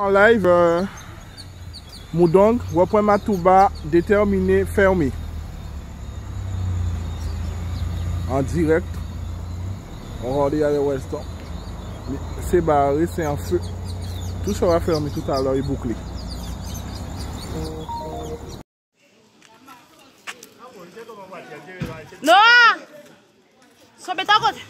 En live, euh, Moudong, reprend Matouba, déterminé, fermé. En direct. On va aller à Weston. C'est barré, c'est en feu. Tout sera fermé tout à l'heure et bouclé. Kote.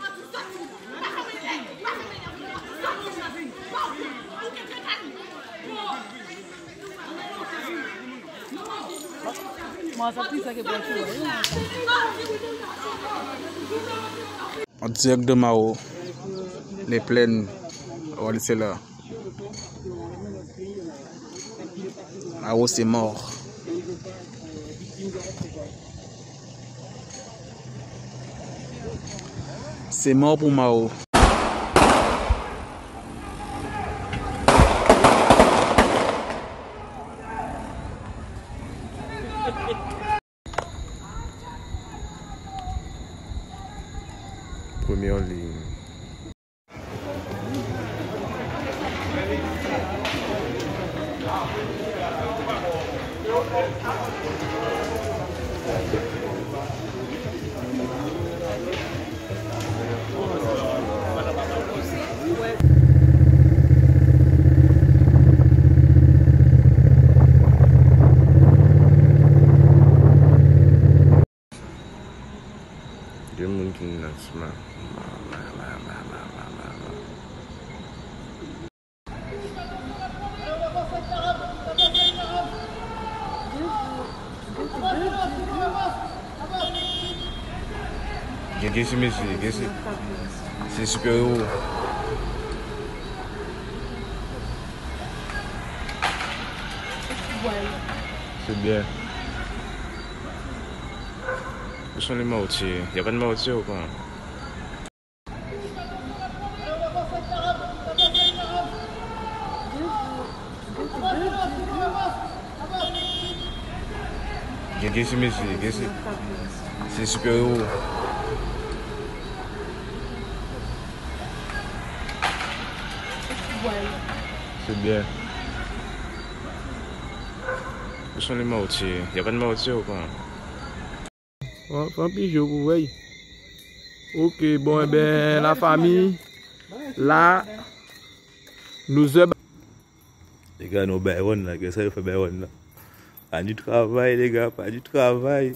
En direct de Mao, les plaines, c'est là. Mao, c'est mort. C'est mort pour Mao. miolinho. Dia mungkin lah Qu'est-ce que c'est Qu'est-ce que c'est super héros. C'est bien. Où sont les mortiers Il n'y a pas de mortier ou quoi Qu'est-ce que c'est Qu'est-ce que c'est Voilà. C'est bien. Où sont les mortiers Il n'y a pas de mortiers ou quoi On fait un pigeon, vous voyez. Ok, bon, eh ben, la famille, là, nous sommes... Les gars, nous baillons, là, qu'est-ce que ça fait baillons, là Pas du travail, les gars, pas du travail.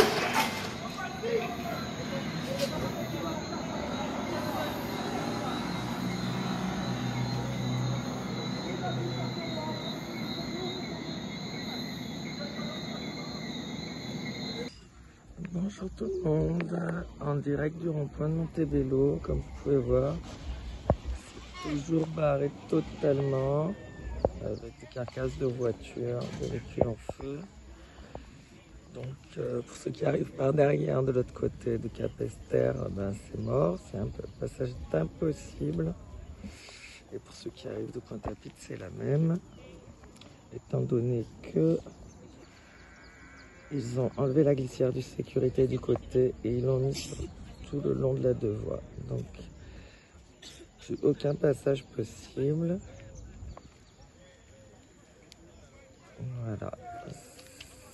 Bonjour tout le monde, en direct du rond-point de Montebello, comme vous pouvez voir. Toujours barré totalement, avec des carcasses de voitures, des véhicules en feu. Donc euh, pour ceux qui arrivent par derrière de l'autre côté du Cap Esther, ben, c'est mort, c'est un le passage est impossible. Et pour ceux qui arrivent de Pointe-à-Pitre, c'est la même. Étant donné que Ils ont enlevé la glissière de sécurité du côté et ils l'ont mis tout le long de la deux voies. Donc, plus aucun passage possible. Voilà.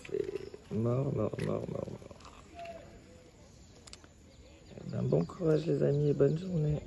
C'est mort, mort, mort, mort, mort. Eh ben, bon courage les amis et bonne journée.